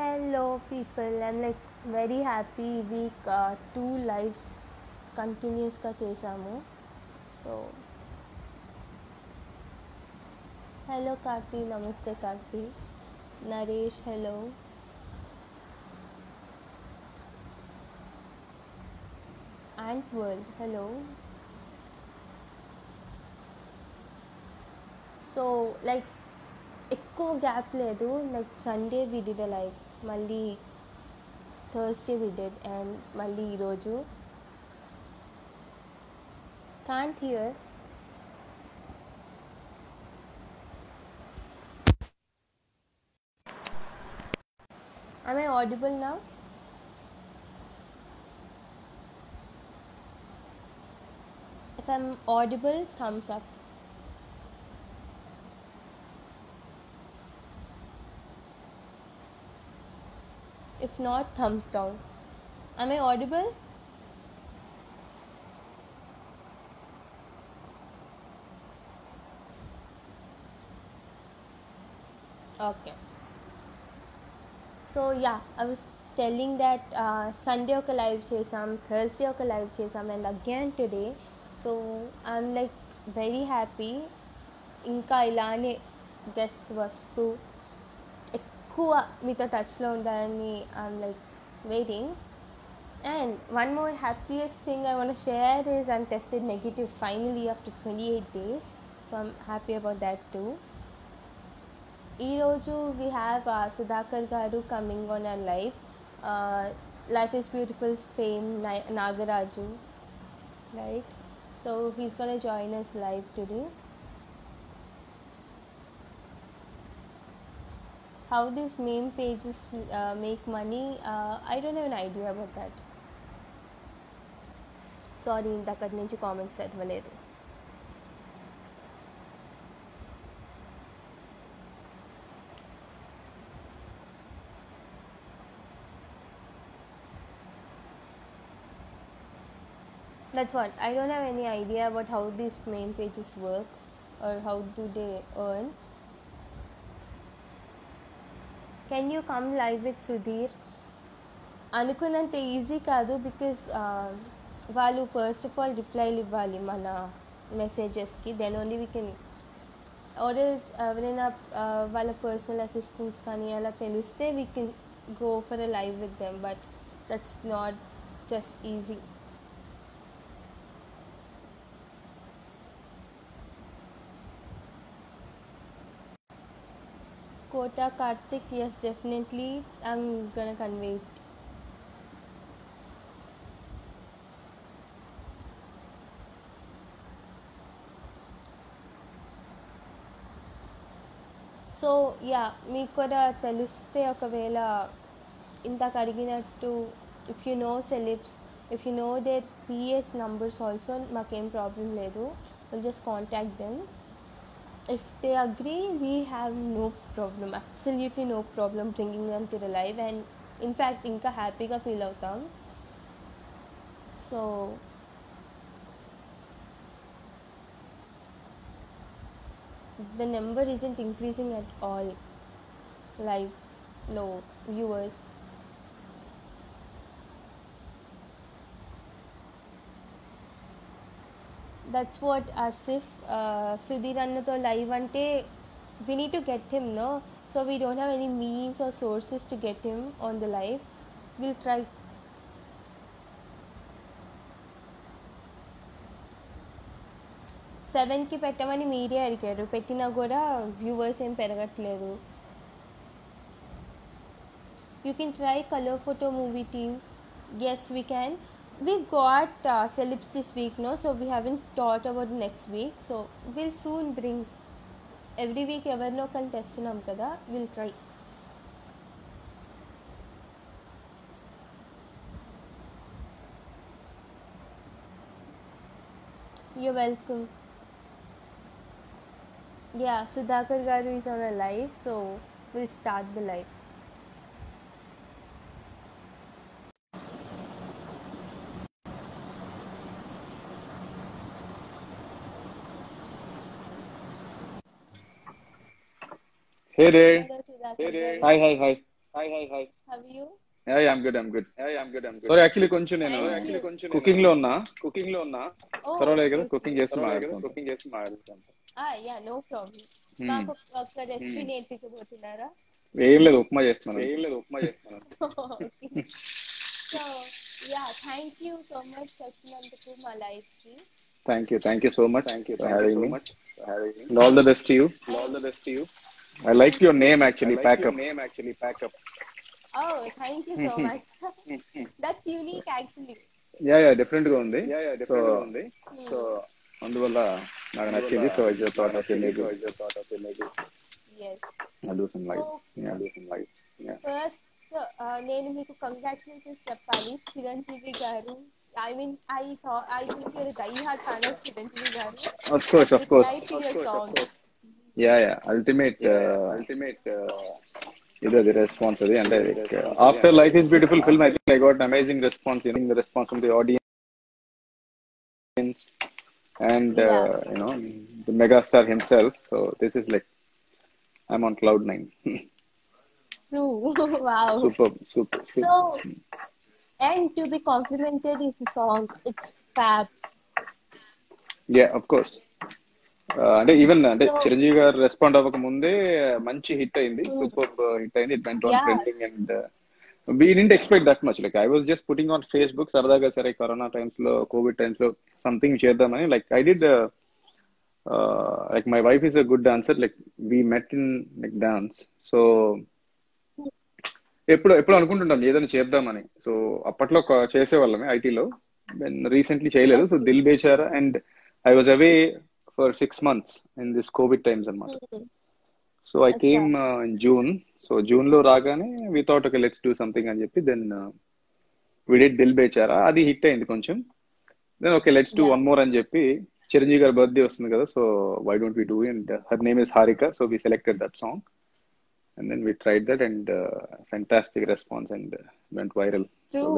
Hello, people. I'm like very happy week two lives కంటిన్యూస్గా చేసాము so hello Karthi నమస్తే Karthi Naresh hello and world hello so like ఎక్కువ gap లేదు. Like Sunday we did live మళ్ళీ Thursday we did and మళ్ళీ ఈరోజు can't hear Am I audible now? If I'm audible, thumbs up. not, thumbs down. Am I audible? Okay. So yeah I was telling that Sunday ఒక live చేసాం Thursday ఒక live చేసాం and again today so I'm like very happy ఇంకా ఇలానే guest వస్తూ ఎక్కువ మీతో టచ్లో ఉండాలని I'm like waiting and one more happiest thing I want share is I'm tested negative finally after twenty eight days so I'm happy about that too ఈరోజు we have Sudhakar garu coming on our life life is beautiful fame Nagaraju right so he's gone join us live today how these meme pages uh, make money uh, i don't have an idea about that sorry ఇంతకటి నుంచి comments చదవలేదు that's what i don't have any idea about how these main pages work or how do they earn Can you come live with Sudheer అనుకున్నంత easy కాదు because వాళ్ళు first of all రిప్లైలు ఇవ్వాలి మన మెసేజెస్కి then only we can ఆర్ఎల్స్ ఎవరైనా వాళ్ళ పర్సనల్ అసిస్టెంట్స్ కానీ అలా తెలిస్తే we can go for a live with them but that's not just easy Kota Karthik, yes, definitely. I'm gonna convey it. So ya మీకు కూడా తెలిస్తే ఒకవేళ ఇంతకు అడిగినట్టు if you know celebs if you know their PS numbers also మాకేం problem లేదు will just contact them if they agree we have no problem absolutely no problem bringing them to the live and in fact ఇంకా హ్యాపీగా feel అవుతాం so the number isn't increasing at all live low viewers That's what Asif Sudheer అన్నతో live అంటే we need to get him no so we don't have any means or sources to get him on the live will try సెవెన్కి పెట్టమని మీరే అడిగారు. పెట్టినా కూడా viewers ఏం పెరగట్లేదు. You can try colour photo movie team yes we can we got uh, celebs this week no so we haven't thought about next week so we'll soon bring every week ఎవరినో ఒకరిని తెస్తున్నాం కదా will try you welcome yeah Sudhakar garu is on a live so will start the live Hey there. Hello, Sudhakar. Hi, hi, hi. Hi hi hi Have you? Hi I'm good I'm good hi I'm good I'm good sorry actually కొంచెం నేను Thank you. Actually కొంచెం cooking లో ఉన్నా cooking లో ఉన్నా Oh, పర్వాలేదు కదా okay. Cooking చేసి పర్వాలేదు కదా మాట్లాడుతాను కుకింగ్ చేసి మాట్లాడుతాను Ah, yeah, no problem. Hmm. మాకు ఒక రెసిపీ నేర్పించబోతున్నారా ఏం లేదు ఉప్మా చేస్తున్నాను ఏం లేదు ఉప్మా చేస్తున్నాను Okay. So yeah thank you so much వచ్చినందుకు మా లైఫ్ కి thank you thank you so much thank you for thank you having so me much having and all the best to you all the best you I like your name actually pack up name actually pack up oh thank you so much that's unique actually yeah yeah different గా ఉంది yeah yeah so different గా ఉంది so అందువల్ల నాకు నచ్చింది so I just thought of maybe thought of maybe as I do some like yeah like first నేను మీకు congratulations చెప్పాలి Chiranjeevi garu I mean I I think your die hard fan of Chiranjeevi garu of course of course yeah yeah. Ultimate uh, ultimate uh, either the response or the end after life is beautiful film i think i got an amazing response. You know, the response from the audience and uh, you know the megastar himself. So this is like i'm on cloud nine. Ooh, wow. Superb, superb, so and to be complimented is the song. It's fab. Yeah of course. అంటే even అంటే Chiranjeevi garu respond అవ్వక ముందే మంచి hit అయింది. Super hit అయింది. It went on. Trending and we didn't expect that much like I was just putting on Facebook సరదాగా సరే corona టైమ్స్లో కోవిడ్ టైమ్స్లో సంథింగ్ చేద్దామని. Like I did like my wife is a good dancer like we met in like dance so ఎప్పుడు ఎప్పుడు అనుకుంటుంటాం ఏదైనా చేద్దామని. సో అప్పట్లో చేసేవాళ్ళమే ఐటీలో. దెన్ రీసెంట్లీ చేయలేదు. So Dil Bechara and I was away for six months in this COVID times అనమాట so I. Came in June so జూన్లో రాగానే వితౌట్ ఒక లెట్స్ డూ సంథింగ్ అని చెప్పి దెన్ విడిట్ దిల్ బేచారా అది హిట్ అయింది కొంచెం. Then okay let's do. One more అని చెప్పి చిరంజీవి గారి బర్త్డే వస్తుంది కదా so why don't we do and her name is Harika so we selected that song and then we tried that and fantastic response and went viral.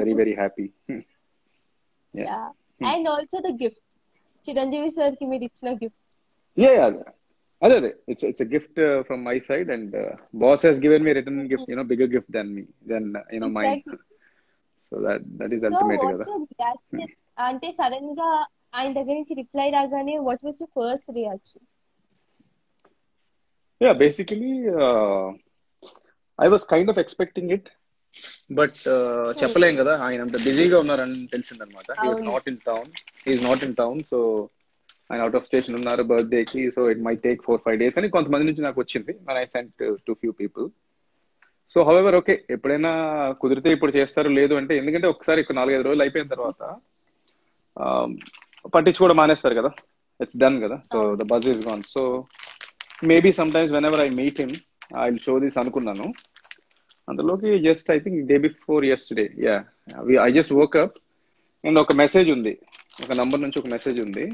Very very happy Yeah. And also the gift. Chiranjeevi sir కి మీరు ఇచ్చిన gift Yeah, yeah. అదే అదే it's it's gift from my side and boss he's given me return gift you know bigger gift then me then you know mind Exactly. So that that is so ultimate కదా watts reaction అంటే sudden గా ఆయన దగ్గర నుంచి reply రాగానే what was your first reaction yeah basically I was kind of expecting it but చెప్పలేం కదా ఆయన అంత బిజీగా ఉన్నారని తెలిసిందనమాట. హీఈస్ అవును. Not in town he's not in town so ఆయన అవుట్ ఆఫ్ స్టేషన్ ఉన్నారు బర్త్డే కి so it may take four five days అని కొంతమంది నుంచి నాకు వచ్చింది. మన I sent to few people so however okay ఎప్పుడైనా కుదిరితే ఇప్పుడు చేస్తారు లేదు అంటే ఎందుకంటే ఒకసారి ఇక్కడ నాలుగైదు రోజులు అయిపోయిన తర్వాత పట్టించుకోవడం మానేస్తారు కదా. ఇట్స్ డన్ కదా. So the buzz is gone so maybe sometimes whenever I meet him I show this అనుకున్నాను. అందులోకి just I think day before years today yeah I just work up and ఒక మెసేజ్ ఉంది. ఒక number నుంచి ఒక message ఉంది.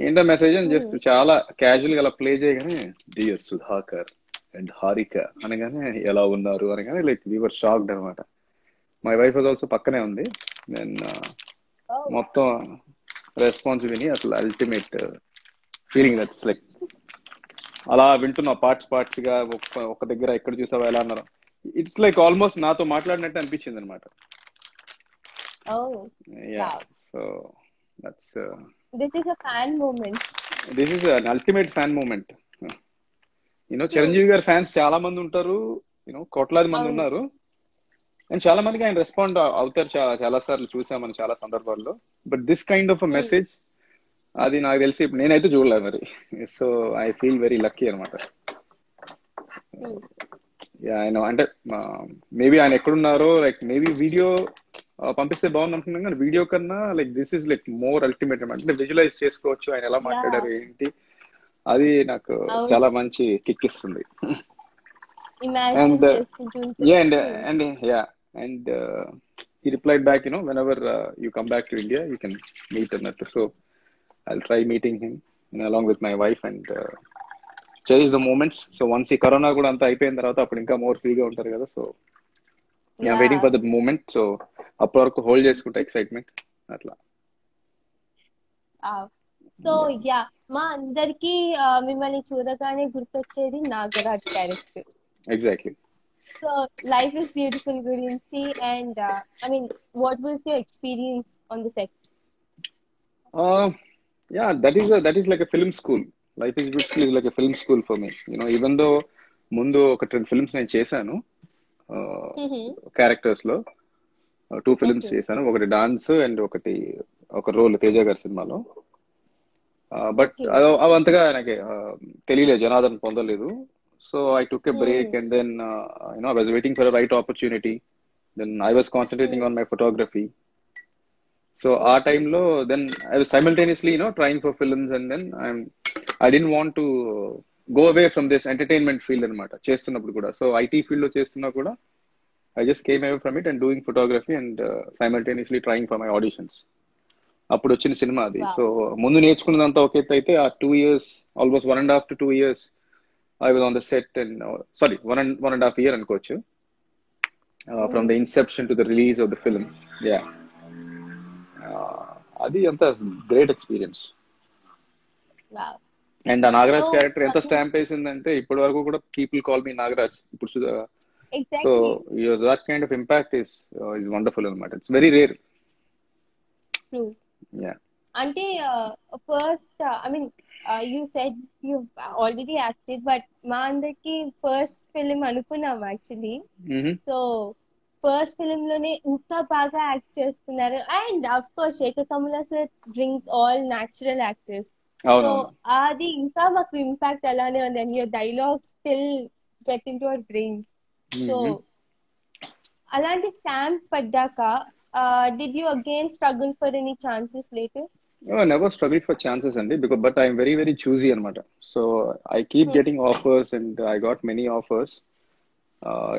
ఏంటో message అని? జస్ట్ చాలా క్యాజువల్గా అలా ప్లే చేయగానే డియర్ సుధాకర్ అండ్ హారిక అనగానే ఎలా ఉన్నారు? అనగానే లైక్ వీవర్ షాక్డ్ అనమాట మై వైఫ్ ఆల్సో పక్కనే ఉంది. దెన్ మొత్తం రెస్పాన్స్ విని అసలు అల్టిమేట్ ఫీలింగ్ దట్స్ లైక్ అలా వింటున్నా పార్ట్స్ పార్ట్స్గా ఒక్క- ఒక దగ్గర ఎక్కడ చూసావా ఎలా అన్నారు? ఇట్స్ లైక్ ఆల్మోస్ట్ నాతో మాట్లాడినట్టు అనిపించింది అనమాట. So that's this is a fan moment this is an ultimate fan moment you know Chiranjeevi గారి ఫ్యాన్స్ చాలా మంది ఉంటారు యూనో కోట్లాది మంది. ఉన్నారు. అండ్ చాలా మందికి ఆయన రెస్పాండ్ అవుతారు చాలా చాలా సార్లు చూసామని చాలా సందర్భాల్లో. But this kind of message అది నాకు తెలిసి ఇప్పుడు నేనైతే చూడలేదు మరి. So I feel very lucky అనమాట ఆయన అంటే మేబీ ఆయన ఎక్కడున్నారో లైక్ మేబీ వీడియో పంపిస్తే బాగుంది అనుకున్నాం కానీ వీడియో కన్నా like this is like more ultimate అంటే విజువలైజ్ చేసుకోవచ్చు ఆయన ఎలా మాట్లాడారు ఏంటి? అది నాకు చాలా మంచి కిక్ ఇస్తుంది. And and and yeah and he replied back you know whenever back to India you can meet so I try meeting him along with my wife and cherish the moments. So once ఈ corona కూడా అంతా అయిపోయిన తర్వాత అప్పుడు ఇంకా more ఫ్రీగా ఉంటారు కదా. So Yeah. Waiting for that moment so అప్పటి వరకు హోల్డ్ చేసుకుంటా ఎక్సైట్మెంట్ అట్లా. సో యా మా అందరికి మిమ్మల్ని చూడగానే గుర్తొచ్చేది Nagaraj character. Exactly so life is beautiful గురించి and I mean what was your experience on the set yeah that is that is like a film school life is beautiful is like a film school for me you know even though ముందు ఒక రెండు films నేను చేశాను క్యారెక్టర్స్లో two films. చేశాను. ఒకటి dance and ఒకటి ఒక role Teja గారి సినిమాలో. బట్. అవి అంతగా నాకు తెలియలేదు జనాదరణ పొందలేదు. So I took a break. And then you know I was waiting for right opportunity then I was concentrating on my photography so ఆ టైంలో then I simultaneously you know trying for films and then I'm I didn't want to go away from this entertainment field అనమాట చేస్తున్నప్పుడు కూడా. So IT ఫీల్డ్లో చేస్తున్నా కూడా I just came away from it and doing photography and simultaneously trying for my auditions అప్పుడు వచ్చిన cinema అది. So ముందు నేర్చుకున్నదంతా ఒక ఎత్తు అయితే ఆ two years almost one and half to two years I was on the set and sorry one and one and half year అనుకోవచ్చు. From the inception to the release of the film yeah అది అంత great experience. Wow and ఆ Nagaraj character ఎంత stamp వేసిందంటే ఇప్పటి వరకు కూడా people call me Nagaraj. ఇప్పుడు so that kind of impact is is wonderful అనమాట ఇట్స్ వెరీ రేర్ అంటే first I mean you said you already acted but మా అందరికి ఫస్ట్ ఫిలిం అనుకున్నాం యాక్చువల్లీ సో ఫస్ట్ ఫిలిం లోనే ఇంకా బాగా యాక్ట్ చేస్తున్నారు. And of course Sekhar Kammula sir brings all natural actors so అది ఇంకా మాకు ఇంపాక్ట్ అలానే ఉంది. And your dialogue still get into our brains so అలాంటి స్టాంప్ పడ్డాక did you again struggle for any chances later never struggle for chances అండి. Because but I'm very very choosy అనమాట so I keep getting offers and I got many offers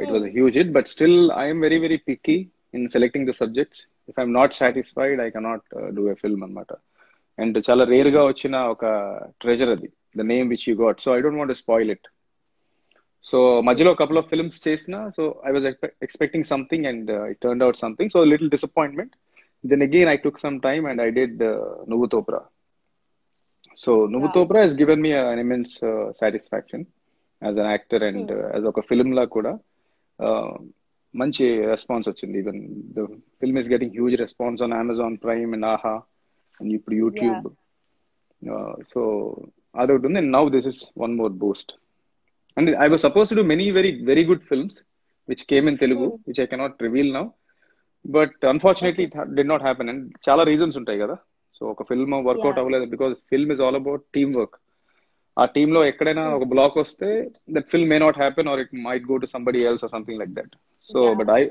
It was huge hit but still I'm very very picky in selecting the subjects if I'm not satisfied I cannot do a film అనమాట and చాలా rare గా వచ్చిన ఒక treasure అది the name which you got so I don't want spoil it so మధ్యలో couple of films చేసిన so I was expecting something and it turn out something so little disappointment then again I took some time and I did నువ్వు తోప్రా so నువ్వు Wow. తోప్రా he's given me an immense satisfaction As an actor and as ఒక film లా కూడా మంచి response వచ్చింది. Even the film is getting huge response on Amazon Prime and Aha and ఇప్పుడు YouTube so అదొకటి ఉంది. And now this is one more boost and I was supposed to do many very very good films which came in Telugu. Which I cannot reveal now but unfortunately it did not happen and చాలా reasons ఉంటాయి కదా. So ఒక film work out Yeah. అవ్వలేదు because film is all about team work ఆ team లో ఎక్కడైనా ఒక block వస్తే that film may not happen or it might go to somebody else or something like that so Yeah. But I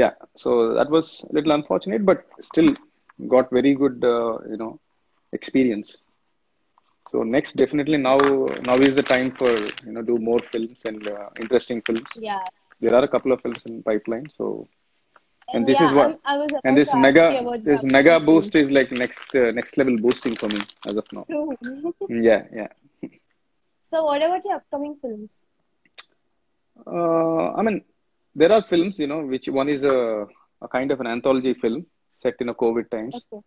yeah so that was a little unfortunate but still got very good uh, you know experience so next definitely now now is the time for you know do more films and uh, interesting films yeah there are a couple of films in pipeline so and this is what and this mega this mega boost is like next uh, next level boosting for me as of now. True. Mm, yeah yeah so what about your upcoming films? uh, I mean, there are films, you know, which one is a, a kind of an anthology film set in a COVID times, Okay.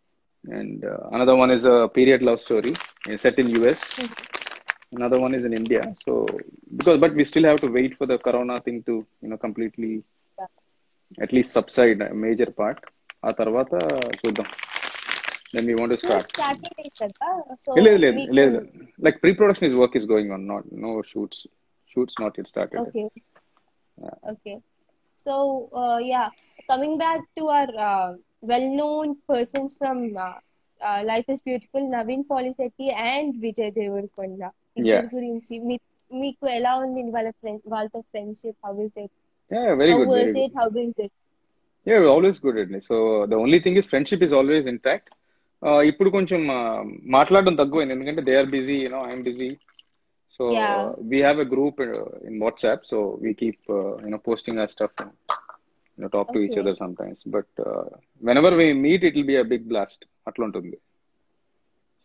and uh, another one is a period love story uh, set in US. Another one is in India. So because, but we still have to wait for the Corona thing to, you know, completely Yeah. at least subside a major part. ఆ తర్వాత చూద్దాం then we want So start లేదు లేదు లేదు like pre production is work is going on not no shoots shoots not it started Okay. Okay. So, uh, yeah, coming back to our uh, well-known persons from uh, uh, Life is Beautiful, Naveen Polisetti and Vijay Devarkonda. Yeah. ఇద్దరి గురించి మీకు ఎలా ఉంది వాళ్ళ friend వాళ్ళతో friendship how is it how good very was good it how is it Yeah, always good అండి so the only thing is friendship is always intact ఇప్పుడు కొంచెం uh, మాట్లాడడం తక్కువైంది. ఎందుకంటే they are busy you know I'm busy so Yeah. We have a group in WhatsApp so we keep you know posting uh stuff talk to each Okay. Other sometimes but whenever we meet it will be a big blast అట్లా ఉంటుంది.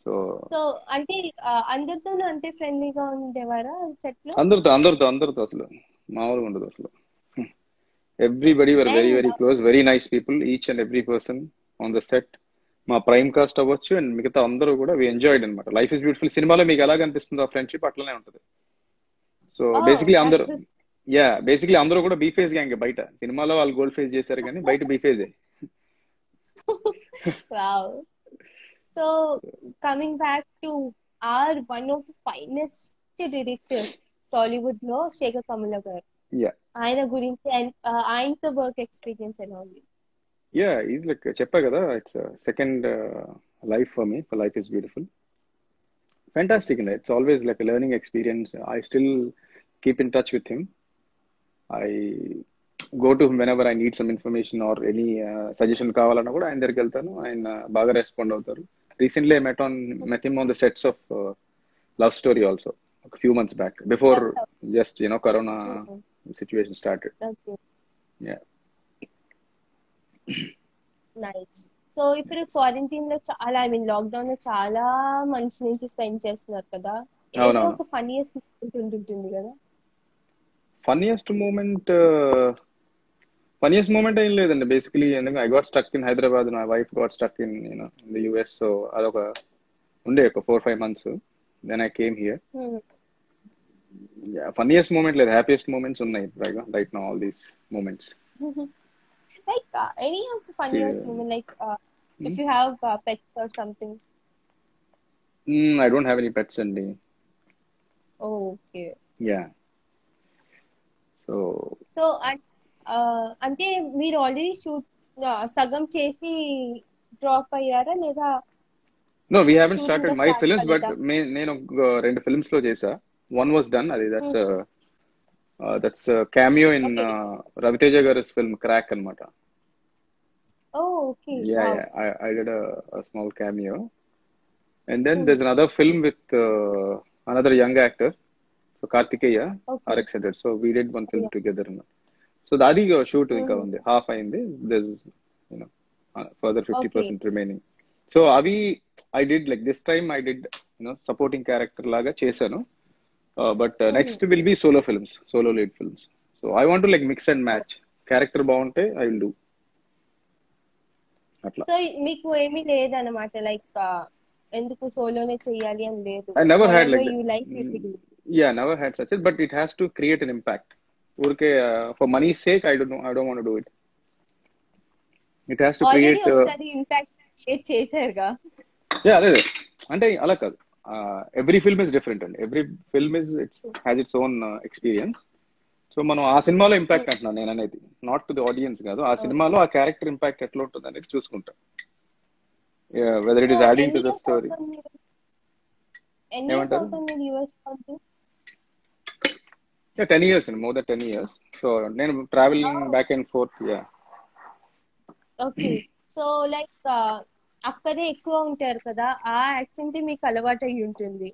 So so అంటే uh, అందరితోనూ అంతే ఫ్రెండ్లీగా ఉండేవారా సెట్లో? అందరితో అందరితో అందరితో అసలు. మామూలుగా ఉండదు అసలు. Everybody were very very close very nice people each and every person on the set మా ప్రైమ్ కాస్ట్ అవ్వచ్చు అండ్ మిగతా అందరూ కూడా వి ఎంజాయ్డ్ అనమాట లైఫ్ ఇస్ బ్యూటిఫుల్ సినిమాలో మీకు ఎలా కనిపిస్తుందో ఆ ఫ్రెండ్షిప్ అట్లనే ఉంటుంది. సో బేసిక్లీ అందరూ యా బేసిక్లీ అందరూ కూడా బీ ఫేజ్ గ్యాంగ్ బయట. సినిమాలో వాళ్ళు గోల్డ్ ఫేజ్ చేశారు కానీ బయట బీ ఫేజే so coming back to our one of the finest directors టాలీవుడ్లో శేఖర్ కమల గారు ఆయన గురించి and, uh, ఆయనతో వర్క్ ఎక్స్పీరియన్స్ ఎలా ఉంది యా ఈజ్ లైక్ చెప్పా కదా it's second life for me for life is beautiful fantastic అండి it's always like learning experience I still keep in touch with him I go to whenever I need some information or any suggestion కావాలన్నా కూడా ఆయన దగ్గరికి వెళ్తాను ఆయన బాగా respond అవుతారు recently met on met him on the sets of love story also ఒక few months back before just you know corona situation started okay yeah nice so ఇప్పుడు క్వారంటైన్లో చాలా ఐ మీన్ లాక్డౌన్లో చాలా మంత్స్ నుంచి స్పెండ్ చేస్తున్నారు కదా. ఒక ఫన్నీయెస్ట్ ఉంటుంటుంది కదా? ఫన్నీయెస్ట్ మూమెంట్ ఫన్నీయెస్ట్ మూమెంట్ ఏం లేదండి. బేసికలీ ఎందుకంటే I got stuck in Hyderabad my wife got stuck in you know in the US so అదొక ఉండే ఒక four five months then I came here. Funniest moment లేదు happiest moments ఉన్నాయి right no all these moments like uh, any of the funniest See, moment like uh, if you have uh, pets or something? I don't have any pets అండి okay. Yeah so so అంటే మీరు already shoot సగం చేసి drop అయ్యారా లేదా no we Shooting started my films but నేను ఒక రెండు ఫిల్మ్స్లో చేసా. వన్ వాస్ డన్ అది that's that's cameo in Raviteja గారి ఫిల్మ్ క్రాక్ అన్నమాట oh okay Yeah, wow. yeah. I, I did a, a small cameo. And then there's another film with uh, another young actor. So Kartikeya, Okay. RX did. So we did one film Yeah. together. So Dadi shoot ఇంకా Mhm. ఉంది half అయింది there's you know uh, further 50% Okay. remaining. So అవి I did like this time I did you know supporting character లాగా చేశాను. Uh, but uh, Mhm. next will be solo films, solo lead films. So I want to like mix and match. Character బాగుంటే I will do. అట్లా so మీకు ఏమీ లేదన్నమాట like ఎందుకు సోలోనే చెయ్యాలి అని లేదు I never had like you that. Like you to Mm, Yeah, never had such it, but it has to create an impact. ఊరికే uh, for money's sake, I don't know. I don't want to do it. It has to already create. Uh, ఒకసారి impact create చేశారుగా yeah, అదే అదే. అంటే అలా కాదు every film is different అండి. Every film is it's has its own experience so మనం ఆ సినిమాలో ఇంపాక్ట్ అంటున్నాను నేను అనేది నాట్ టు ది ఆడియన్స్ కాదు. ఆ సినిమాలో ఆ క్యారెక్టర్ ఇంపాక్ట్ ఎట్లా ఉంటుంది అనేది చూసుకుంటాం. Whether it is adding to the story ఏమంటారు? టెన్ ఇయర్స్ అండి. More than ten years so నేను travelling back and forth yeah okay so like అక్కడే ఎక్కువ ఉంటారు కదా ఆ యాక్సెంట్ మీకు అలవాటు అయి ఉంటుంది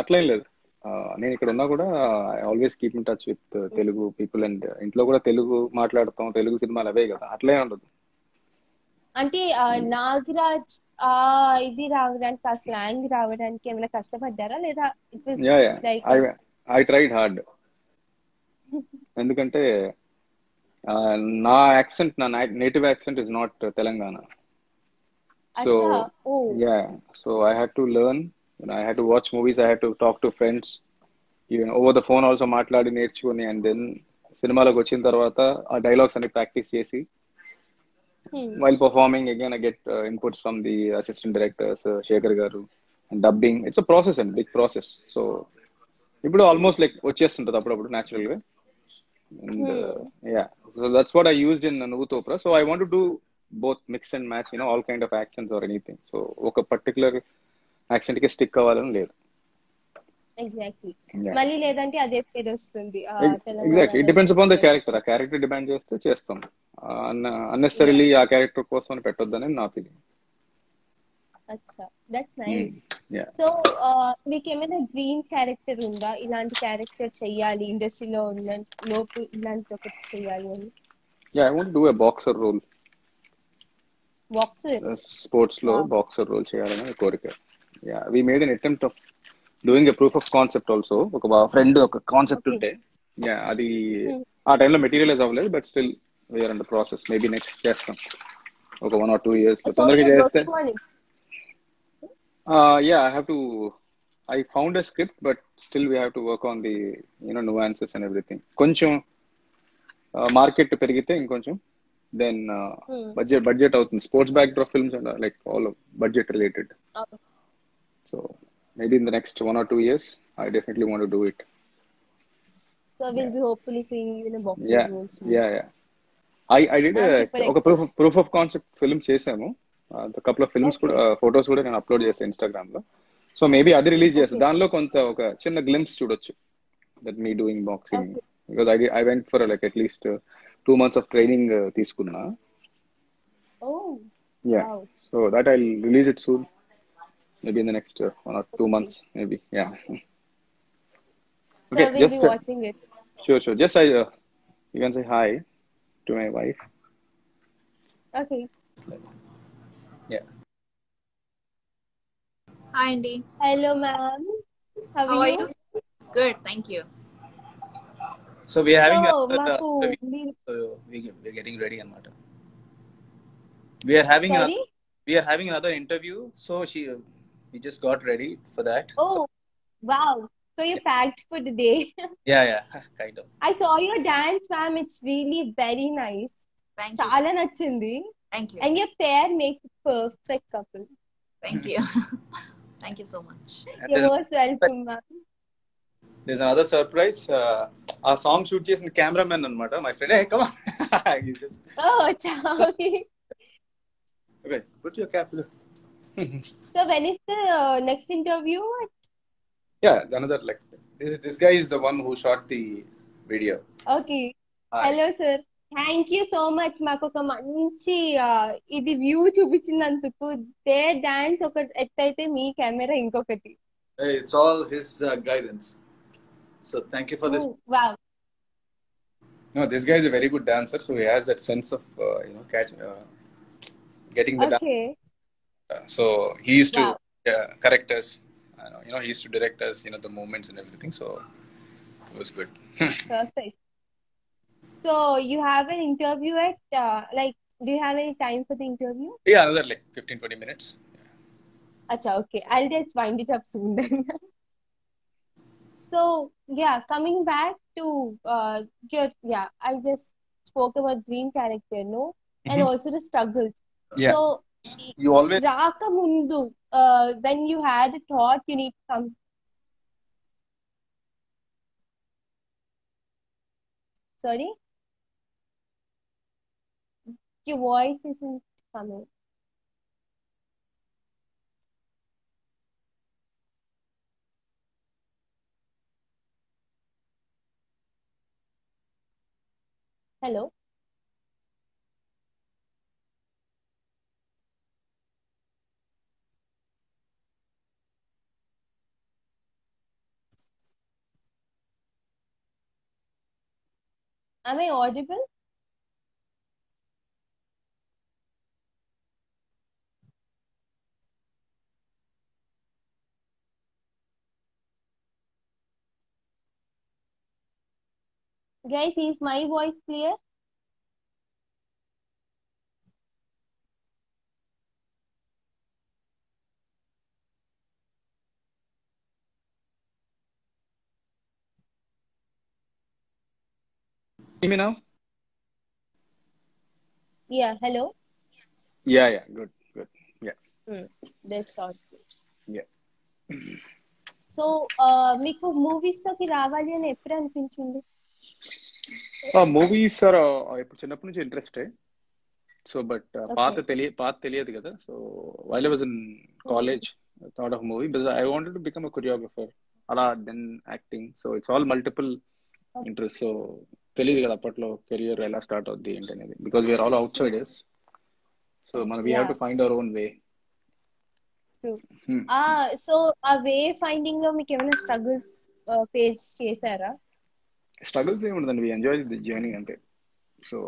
అట్లేం లేదు. నేను ఇక్కడ ఉన్నా కూడా I always keep in touch with Telugu people and ఇంట్లో కూడా తెలుగు మాట్లాడతాం తెలుగు సినిమాలు అవే కదా అట్లే ఉండదు. అంటే నాగరాజ్ ఆ ఇది రావడానికి ఆ స్లాంగ్ రావడానికి ఏమైనా కష్టపడ్డారా? లేదా ఐ ట్రైడ్ హార్డ్ ఎందుకంటే నా యాక్సెంట్ నా native accent is not Telangana so అచ్చా oh yeah. So i had to learn you know, i had to watch movies i had to talk to friends even over the phone also మాట్లాడి నేర్చుకుని and then సినిమాలోకి వచ్చిన తర్వాత ఆ dialogues అన్ని practice చేసి while performing again I get inputs from the assistant directors Shekhar garu and dubbing it's a process అండి big process so ఇప్పుడు ఆల్మోస్ట్ లైక్ వచ్చేస్తుంటది అప్పుడప్పుడు న్యాచురల్గా and yeah so that's what I used in నువ్వు తోప్రా so I want do both mix and match you know all kind of actions or anything so ఒక particular యాక్సెంట్కి stick అవ్వాలని లేదు. Exactly Yeah. మళ్ళీ లేదంటే అదే పేరు వస్తుంది ఆ, exact it depends upon the character ఆ క్యారెక్టర్ డిమాండ్ చేస్తే చేస్తాం. అన్నెసరీలీ ఆ క్యారెక్టర్ కోసం పెట్టొద్దని నా ఫీలింగ్ అచ్చా. దట్స్ నైస్ యా సో మీకు ఏమైనా డ్రీమ్ క్యారెక్టర్ ఉందా? ఇలాంటి క్యారెక్టర్ చెయ్యాలి ఇండస్ట్రీలో ఉన్న లోపు ఇలాంటి ఒకటి చెయ్యాలి అని. Yeah I want do a boxer role boxer స్పోర్ట్స్లో. బాక్సర్ రోల్ చేయాలని కోరిక. Yeah we made an attempt of doing a proof of concept also ఒక ఫ్రెండ్ ఒక కాన్సెప్ట్. ఉంటే. యా అది Hmm. ఆ టైంలో మెటీరియలైజ్ అవ్వలేదు but still where and process maybe next చేస్తాం. ఒక వన్ ఆర్ టూ ఇయర్స్ తొందరగా చేస్తే Working on it yeah I have to I found a script but still we have to work on the you know nuances and everything కొంచెం market పెరిగితే ఇంకొంచెం then Hmm. Budget budget అవుతుంది sports backdrop films and like all budget related Okay. So maybe in the next one or two years I definitely want do it So we'll be hopefully seeing you in a boxing yeah roles. Yeah yeah I I did I'm super ఒక proof proof of concept film చేసాము couple of films కూడా photos కూడా నేను upload చేశాను Instagram లో so maybe అది release చేస్తాను దానిలో కొంత ఒక చిన్న గ్లిమ్స్ చూడొచ్చు that me doing boxing Okay. Because I I went for like at least two months of training తీసుకున్నా Oh, yeah wow. So that I release it soon maybe in the next one or two months maybe yeah So Okay, we'll just, be uh, watching it. Sure sure just I you can say hi to my wife Okay. yeah. Hi, Andy. Hello, ma'am. How, How are, you? you? Good, thank you. So we are having a. another. Maku, we, so we, we're getting ready, Anmata. We are having Sorry? another. We are having another interview. So she, we just got ready for that. Oh, so. wow! So you packed for the day. yeah, yeah, kind of. I saw your dance, ma'am. It's really very nice. Thank you. Chala. Thank you. And your pair makes a perfect couple. Thank you. Thank you so much. You're most welcome, ma'am. There's another surprise. Uh, our song shoot is in cameraman and murder. My friend, hey, come on. just... Oh, ciao. okay, put your cap. so when is the uh, next interview? Yeah, another like this. This guy is the one who shot the video. Okay. Hi. Hello, sir. Thank you so much మాకు ఒక మంచి ఆ, ఇది view చూపించినందుకు they dance ఒక ఎత్తైతే మీ camera ఇంకొకటి Hey, it's all his uh, guidance. So thank you for this. Wow No, this guy is a very good dancer, so he has that sense of uh, you know catch, uh, getting the dance. Okay Uh, So he used to Wow. uh, correct us. Uh, you know, he used to direct us. You know, the movements and everything. So it was good. So you have an interview at uh, like do you have any time for the interview? Yeah, another like 15 20 minutes. Acha okay. I'll just wind it up soon then. so yeah, coming back to uh, your, yeah, I just spoke about dream character, no, mm-hmm. and also the struggles. Yeah. So you always Raka Mundu, uh, when you had a thought, you need to come Sorry? Your voice isn't coming. Hello? Am I audible? Guys, is my voice clear? See me now. Yeah, hello. Yeah, yeah, good, good. Yeah, Hmm, that's all. yeah. So మీకు మూవీస్లోకి రావాలి అని ఎప్పుడు అనిపించింది movies are ఇప్పుడు చిన్నప్పటి నుంచి ఇంట్రెస్టే సో బట్ పాత తెలియ పాత తెలియదు కదా so while was in college thought of movie because I wanted to become a choreographer అలా then acting so it's all multiple interest so తెలియదు కదా అప్పట్లో కెరియర్ ఎలా స్టార్ట్ అవుద్ది ఏంటి అనేది because we are all outsiders so మనం we have to find our own way so ఆ వే ఫైండింగ్లో మీకు ఏమైనా స్ట్రగుల్స్ ఫేస్ చేశారా? స్ట్రగుల్స్ ఏమి ఉండదండి. వీ ఎంజాయ్ ది జర్నీ అంతే. So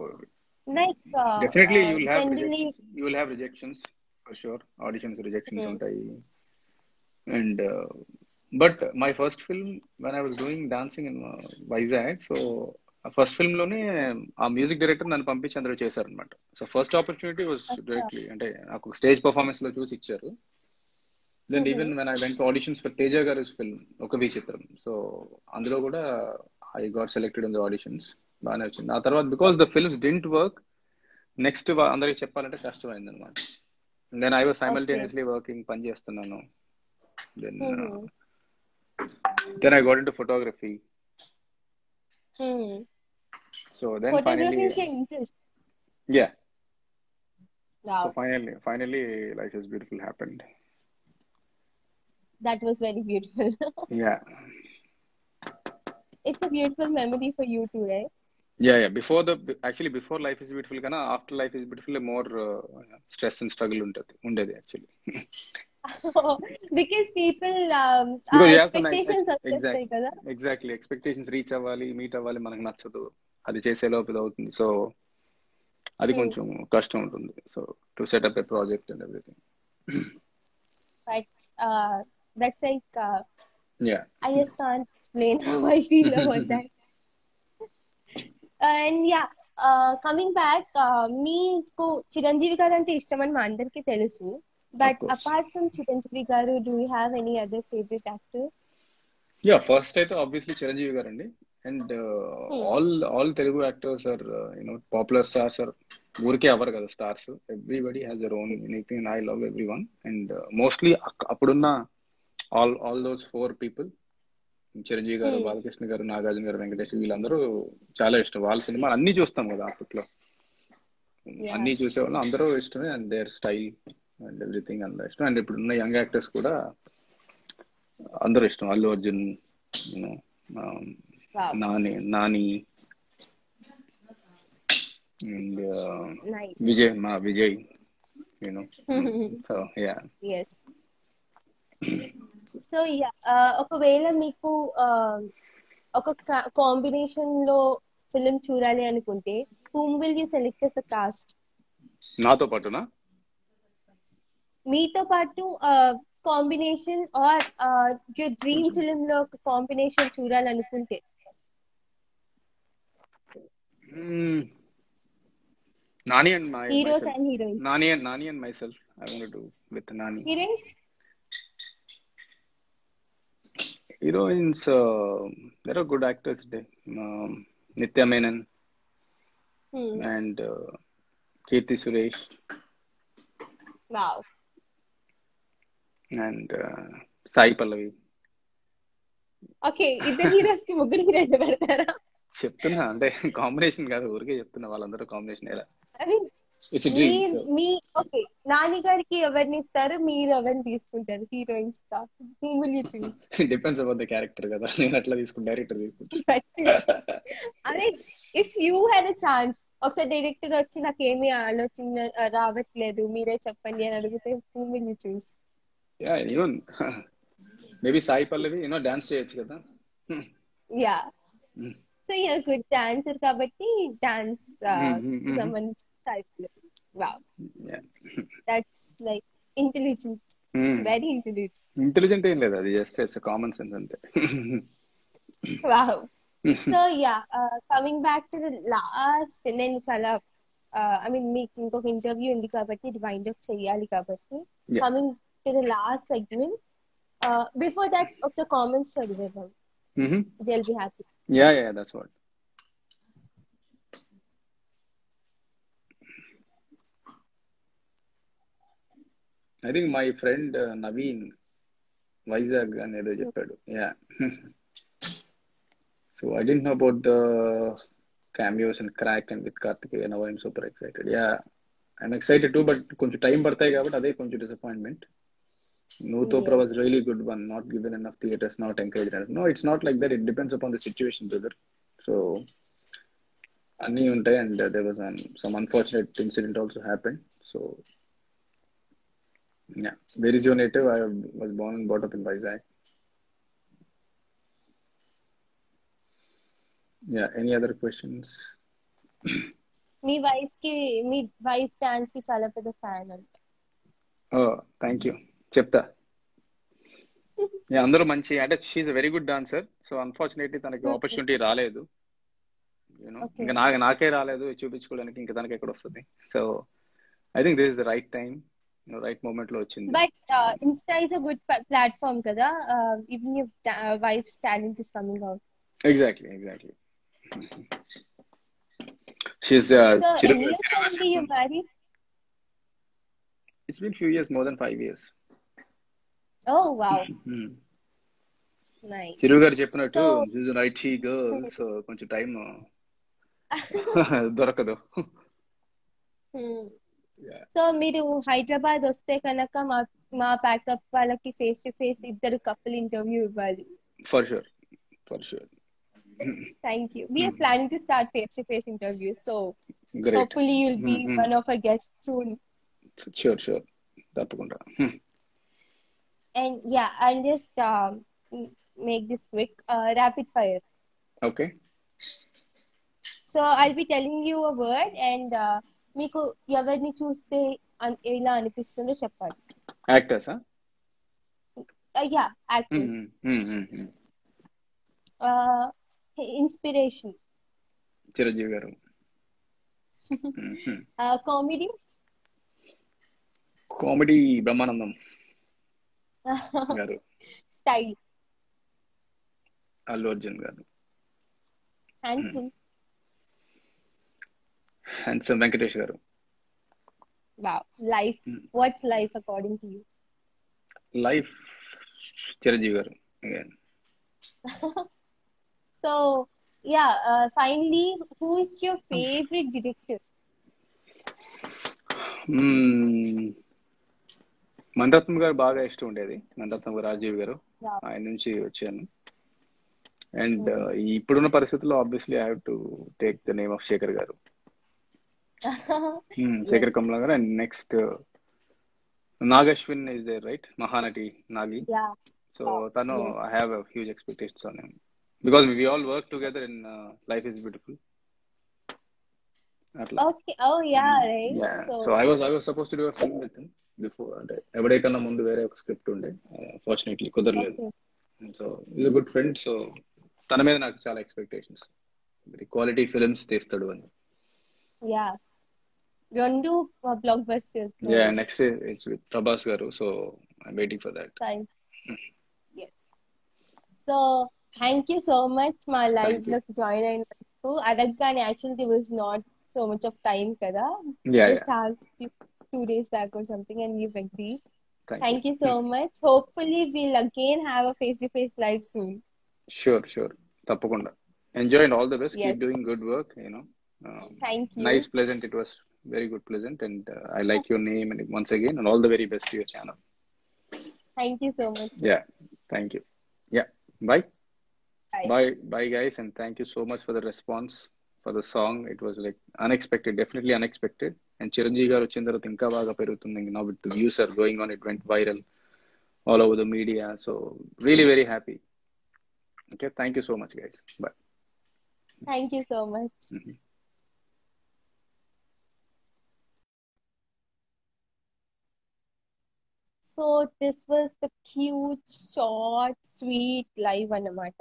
like definitely you will generally you will have rejections for sure auditions rejections. ఉంటాయి. And but my first film when I was doing dancing in Vizag so first ఫిల్మ్లోనే ఆ music director నన్ను పంపించి అందరూ చేశారనమాట so first opportunity was directly అంటే నాకు stage పర్ఫార్మెన్స్లో చూసి ఇచ్చారు. Then. Even when I went auditions for Teja గారి ఫిల్మ్ ఒక విచిత్రం. సో అందులో కూడా I got selected in the auditions బాగానే వచ్చింది. ఆ తర్వాత because the films didn't work next అందరికి చెప్పాలంటే కష్టమైంది అనమాట then I was simultaneously working పని చేస్తున్నాను. Then. Then I got into photography Hmm. So then finally Photography is interest. Yeah Wow, so finally finally life is beautiful happened that was very beautiful. Yeah it's a beautiful memory for you too, right? Yeah, yeah. Before the actually before life is beautiful kana after life is beautiful more uh, stress and struggle ఉంటది ఉండేది actually. because people um, Because our you have some expectations ex- are exact- కదా Exactly. Expectations reach అవ్వాలి meet అవ్వాలి మనకు నచ్చదు అది చేసే లోపు ఇది అవుతుంది. సో అది Hmm. కొంచెం కష్టం ఉంటుంది. So to set up a project and everything but uh, that's like uh, yeah I just can't explain how I feel about that. And yeah, uh, coming back, uh, మీకు చిరంజీవి గారు అంటే ఇష్టం అని మా అందరికీ తెలుసు. But. Apart from Chiranjeevi garu do you have any other favourite actor yeah first అయితే obviously Chiranjeevi garu అండి and all all Telugu actors are you know popular stars are ఊరికే అవ్వరు కదా stars everybody has their own anything I love everyone and mostly అప్పుడున్న all all those four people Chiranjeevi garu Hmm. Balakrishna గారు నాగార్జున గారు వెంకటేష్ వీళ్ళందరూ చాలా ఇష్టం. వాళ్ళ సినిమాలు అన్ని చూస్తాం కదా అప్పట్లో. అన్ని చూసేవాళ్ళం. అందరూ ఇష్టమే and their style and everything అందరూ ఇష్టం. అండ్ ఇప్పుడున్న యంగ్ యాక్టర్స్ కూడా అందరూ ఇష్టం. అల్లు అర్జున్ నాని నాని. సో ఒకవేళ మీకు ఒక కాంబినేషన్లో ఫిలిం చూడాలి అనుకుంటే whom will you select the cast నాతో పాటునా? మీతో పాటు combination or your dream film లో ఒక కాంబినేషన్ చూడాలనుకుంటే. Hmm. Nani and my heroes and heroines Nani and Nani and myself I want do with Nani heroines heroines uh, there are good actors today um, nitya menon and uh, kirti suresh wow and uh, sai pallavi okay ఇద్దరు heroes కి ముగ్గురికి రెండు పెడతారా చెప్తున్నా. అంటే combination కాదు. ఊరికే చెప్తున్నా వాళ్ళందరూ కాంబినేషన్ ఎలా. మీ ఓకే. నాని గారికి ఎవరిని ఇస్తారు? మీరు ఎవరిని తీసుకుంటారు? Heroines depends about the character కదా. నేను అట్లా తీసుకుంటా డైరెక్టర్ తీసుకుంటా. అరే if you had a chance ఒకసారి డైరెక్టర్ వచ్చి నాకేమీ ఆలోచన ఆ, రావట్లేదు. మీరే చెప్పండి అని అడిగితే whom will you choose yeah even maybe Sai Pallavi you know dance చేయొచ్చు కదా. Yeah so you are good dancer కాబట్టి డాన్స్. సంబంధించి that's like intelligent very intelligent intelligent ఏం లేదు అది జస్ట్ ఇట్స్ కామన్ సెన్స్ అంతే. Wow so yeah coming back to the last నేను చాలా ఐ మీన్ మీకు ఇంకొక ఇంటర్వ్యూ ఉంది కాబట్టి ఇది వైండ్ అప్ చేయాలి కాబట్టి. Coming to the last segment before that ఒక comments చదివేద్దాం. Dil be happy yeah yeah that's what I think my friend Naveen Vizag అని ఏదో చెప్పాడు yeah so I don't know about the cameos and crack and with Kartikeya now I'm super excited yeah I'm excited too but కొంచెం time పడతాయి కాబట్టి అదే కొంచెం disappointment Nutopra was really good one, not given enough theaters, not encouraged enough. No, it's not like that. It depends upon the situation, brother. So, అన్నీ ఉంటాయి and uh, there was um, some unfortunate incident also happened. So, yeah. Where is your native? I was born and brought up in Vizag. Yeah. Any other questions? Me wife కి మీ wife dance కి చాలా పెద్ద fan అంట Oh, thank you. చెప్తా అందరూ మంచి అంటే she very good dancer so unfortunately తనకి. ఆపర్చునిటీ రాలేదు యూనో. ఇంకా నాకు నాకే రాలేదు చూపించుకోవడానికి ఇంకా తనకి ఎక్కడ వస్తుంది so I think this is the right time right మూమెంట్లో వచ్చింది good pa- platform, kada. Uh, even if ta- uh, wife's talent is coming out. Exactly exactly she's years only you married? It's been few years more than five years Oh, wow. Nice. Chiru garu చెప్పినట్టు IT girl so కొంచెం time దొరకదు. Hmm. So మీరు హైదరాబాద్ వస్తే కనుక మా మా pack up వాళ్ళకి face to face ఇద్దరు కపుల్ ఇంటర్వ్యూ ఇవ్వాలి for sure for sure thank you we are planning to start face to face interview so hopefully you'll be. One of a guest soon sure sure తప్పకుండా. And yeah I just make this quick rapid fire okay so I'll be telling you a word and మీకు ఎవరిని చూస్తే ఎలా అనిపిస్తుందో చెప్పండి. యాక్టర్సా yeah actors inspiration Chiranjeevi garu. Comedy comedy Brahmanandam గారు style Allu Arjun గారు handsome handsome Venkatesh garu wow life Hmm. What's life according to you life Chiranjeevi garu again. So yeah finally who is your favourite detective hmm. Mani Ratnam garu బాగా ఇష్టం ఉండేది మణిరత్నం రాజీవ్ గారు. ఆయన నుంచి వచ్చాను. And ఇప్పుడున్న పరిస్థితుల్లో obviously I have to take the name of Shekhar garu. Hmm, Shekhar Kammula garu. And next Nag Ashwin is there right Mahanati Nagi so తను. I have huge expectations on him because we all work together in life is beautiful అట్లా okay oh yeah right Yeah. So So I was I was supposed to do a film with before అంటే ఎవరికన్నా ముందు వేరే ఒక script ఉండే. Fortunately కుదరలేదు. So is a good friend so తన మీద నాకు చాలా ఎక్స్పెక్టేషన్స్ క్వాలిటీ ఫిల్మ్స్ తీస్తాడు అని. యా రెండు blockbusters yeah next is with Prabhas garu so I'm waiting for that. So thank you so much మా లైవ్ you. లోకి జాయిన్ అయినందుకు. అడగగానే actually was not so much of time కదా. two days back or something, and you've agreed. Thank, Thank you. you. so much. Hopefully, we'll again have a face to face live soon. Sure, sure. Tapakunda. Enjoy and all the best. Yes. Keep doing good work, you know. Um, Thank you. Nice, pleasant. It was very good, pleasant. And uh, I like your name and once again, and all the very best to your channel. Thank you so much. Yeah. Thank you. Yeah. Bye. Bye. Bye, bye guys, and thank you so much for the response for the song. It was like unexpected, definitely unexpected. And Chiranjeevi garu వచ్చిన తర్వాత ఇంకా బాగా పెరుగుతుంది. నా with views are going on it went viral all over the media so really very happy okay thank you so much guys bye thank you so much so sweet live అన్నమాట.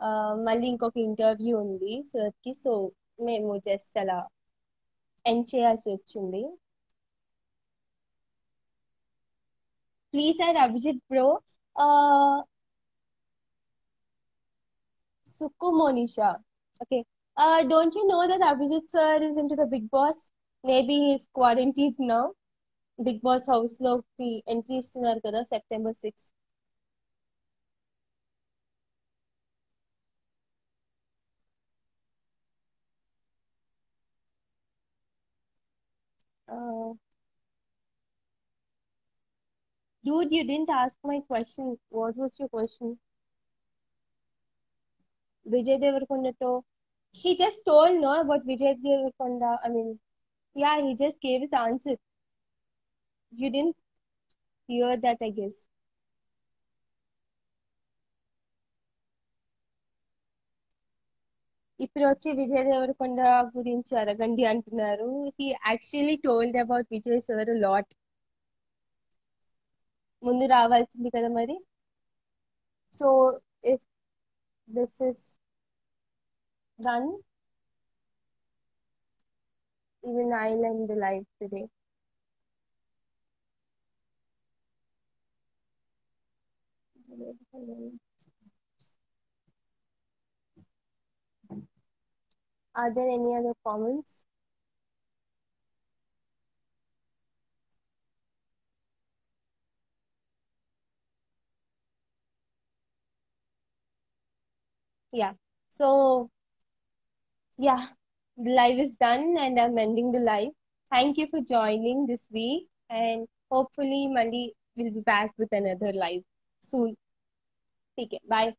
Uh, మళ్ళీ ఇంకొక interview ఉంది సర్కి so మేము just అలా end చేయాల్సి వచ్చింది please and Abhijeet bro Sukku Monisha okay don't you know that Abhijeet sir is into the Bigg Boss maybe he's quarantine now Bigg Boss house లోకి ఎంట్రీ ఇస్తున్నారు కదా September six Dude, you didn't ask my question. What was your question? Vijay Deverakonda to he just told no about Vijay Deverakonda. I mean, yeah, he just gave his answer. You didn't hear that, I guess. ఇప్పుడు వచ్చి విజయ్ దేవరకొండ గురించి అడగండి అంటున్నారు he actually told about Vijay sir lot ముందు రావాల్సింది కదా మరి? So if this is done even i'll end the live today. Are there any other comments? Yeah. So, yeah, the live is done and I'm ending the live. Thank you for joining this week and hopefully Mali will be back with another live soon. Take it. Bye.